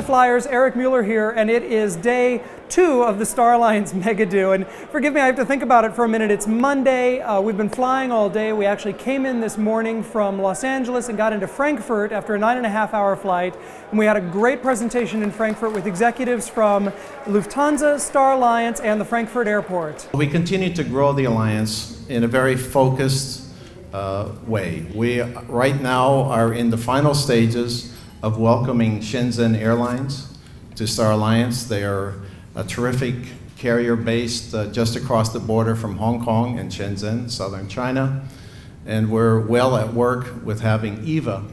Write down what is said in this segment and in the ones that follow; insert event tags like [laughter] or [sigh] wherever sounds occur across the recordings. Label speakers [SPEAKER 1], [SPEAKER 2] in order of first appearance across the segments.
[SPEAKER 1] High Flyers, Eric Mueller here, and it is day two of the Star Alliance [laughs] Mega Do. And forgive me, I have to think about it for a minute. It's Monday. Uh, we've been flying all day. We actually came in this morning from Los Angeles and got into Frankfurt after a nine and a half hour flight. And we had a great presentation in Frankfurt with executives from Lufthansa, Star Alliance, and the Frankfurt airport.
[SPEAKER 2] We continue to grow the alliance in a very focused uh, way. We right now are in the final stages of welcoming Shenzhen Airlines to Star Alliance. They are a terrific carrier based uh, just across the border from Hong Kong and Shenzhen, southern China. And we're well at work with having EVA,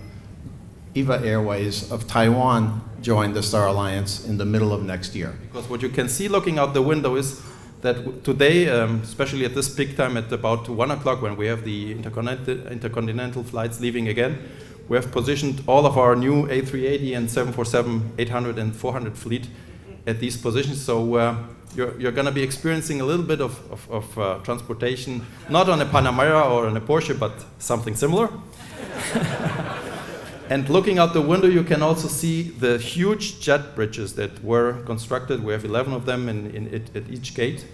[SPEAKER 2] EVA Airways of Taiwan join the Star Alliance in the middle of next year.
[SPEAKER 3] Because what you can see looking out the window is that today, um, especially at this peak time at about 1 o'clock when we have the intercontinental, intercontinental flights leaving again, we have positioned all of our new A380 and 747 800 and 400 fleet at these positions. So uh, you're, you're going to be experiencing a little bit of, of, of uh, transportation, not on a Panamera or on a Porsche, but something similar. [laughs] and looking out the window, you can also see the huge jet bridges that were constructed. We have 11 of them in, in, at, each gate,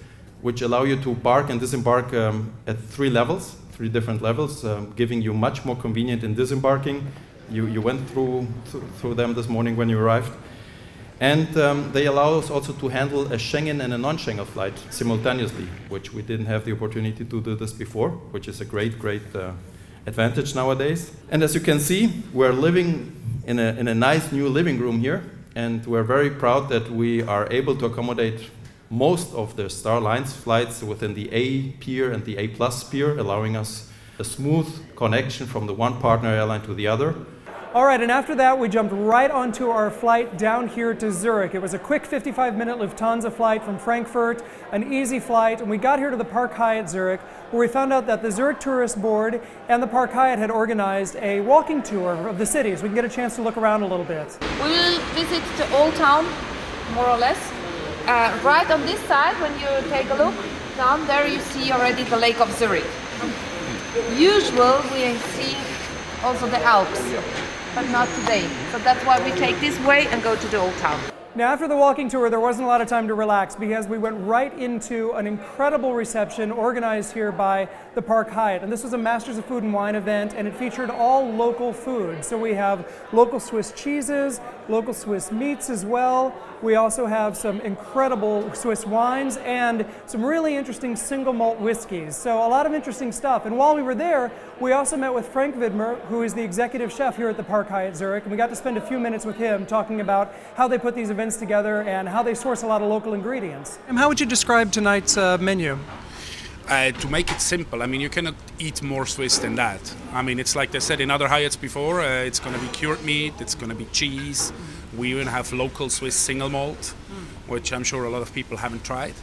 [SPEAKER 3] which allow you to park and disembark um, at three levels three different levels, um, giving you much more convenient in disembarking. You, you went through, th through them this morning when you arrived. And um, they allow us also to handle a Schengen and a non-Schengen flight simultaneously, which we didn't have the opportunity to do this before, which is a great, great uh, advantage nowadays. And as you can see, we're living in a, in a nice new living room here, and we're very proud that we are able to accommodate most of the Star Alliance flights within the A pier and the A plus pier, allowing us a smooth connection from the one partner airline to the other.
[SPEAKER 1] All right, and after that, we jumped right onto our flight down here to Zurich. It was a quick 55 minute Lufthansa flight from Frankfurt, an easy flight, and we got here to the Park Hyatt Zurich, where we found out that the Zurich Tourist Board and the Park Hyatt had organized a walking tour of the city, so we can get a chance to look around a little bit.
[SPEAKER 4] We will visit the old town, more or less, uh, right on this side, when you take a look down there, you see already the Lake of Zurich. Usual, we see also the Alps, but not today. So that's why we take this way and go to the old town.
[SPEAKER 1] Now, after the walking tour, there wasn't a lot of time to relax because we went right into an incredible reception organized here by the Park Hyatt. And this was a Masters of Food and Wine event, and it featured all local food. So we have local Swiss cheeses, local Swiss meats as well. We also have some incredible Swiss wines and some really interesting single malt whiskeys. So a lot of interesting stuff. And while we were there, we also met with Frank Widmer, who is the executive chef here at the Park Hyatt Zurich, and we got to spend a few minutes with him talking about how they put these events together and how they source a lot of local ingredients. And how would you describe tonight's uh, menu?
[SPEAKER 5] Uh, to make it simple, I mean, you cannot eat more Swiss than that. I mean, it's like they said in other Hyatts before, uh, it's going to be cured meat, it's going to be cheese. We even have local Swiss single malt, which I'm sure a lot of people haven't tried.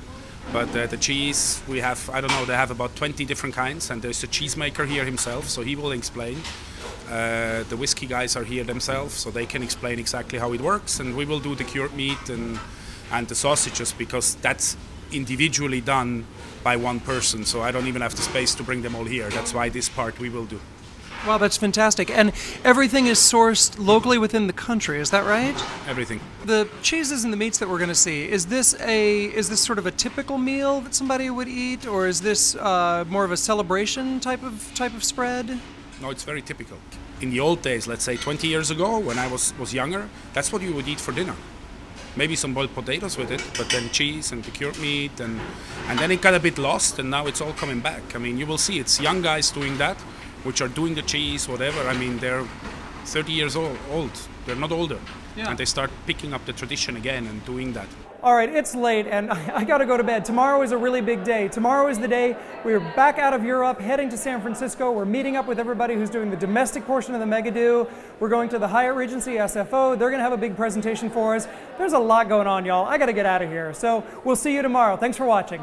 [SPEAKER 5] But uh, the cheese, we have, I don't know, they have about 20 different kinds, and there's a cheesemaker here himself, so he will explain. Uh, the whiskey guys are here themselves, so they can explain exactly how it works, and we will do the cured meat and, and the sausages because that's individually done by one person, so I don't even have the space to bring them all here. That's why this part we will do.
[SPEAKER 1] Wow, that's fantastic. And everything is sourced locally within the country, is that right?
[SPEAKER 5] Everything.
[SPEAKER 1] The cheeses and the meats that we're going to see, is this a is this sort of a typical meal that somebody would eat or is this uh, more of a celebration type of type of spread?
[SPEAKER 5] No, it's very typical. In the old days, let's say 20 years ago when I was was younger, that's what you would eat for dinner maybe some boiled potatoes with it, but then cheese and the cured meat, and and then it got a bit lost, and now it's all coming back. I mean, you will see it's young guys doing that, which are doing the cheese, whatever. I mean, they're 30 years old, old. They're not older. Yeah. And they start picking up the tradition again and doing that.
[SPEAKER 1] All right, it's late and [laughs] I, got to go to bed. Tomorrow is a really big day. Tomorrow is the day we're back out of Europe, heading to San Francisco. We're meeting up with everybody who's doing the domestic portion of the MegaDo. We're going to the Hyatt Regency SFO. They're to have a big presentation for us. There's a lot going on, y'all. I got to get out of here. So we'll see you tomorrow. Thanks for watching.